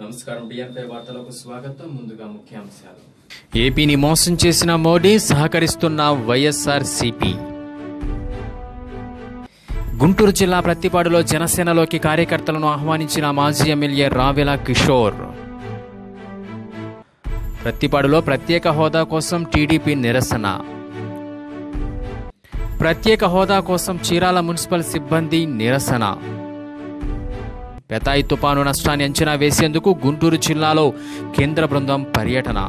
నమస్కారం డిఎన్పై వార్తలకు స్వాగతం. ముందుగా ముఖ్యాంశాలు. ఏపీని మోసం చేసిన మోడీ సహకరిస్తున్న వైఎస్ఆర్ సిపి గుంటూరు జిల్లా ప్రత్తిపాడులో జనసేనలోకి కార్యకర్తలను ఆహ్వానించిన మాజీ ఎమ్మెల్యే రావెల కిషోర్. ప్రత్తిపాడులో ప్రత్యేక హోదా కోసం టీడీపీ నిరసన. ప్రత్యేక హోదా కోసం చీరాల మున్సిపల్ సిబ్బంది నిరసన. పెతాయి తుపాను నష్టాన్ని అంచనా వేసేందుకు గుంటూరు జిల్లాలో కేంద్ర బృందం పర్యటన.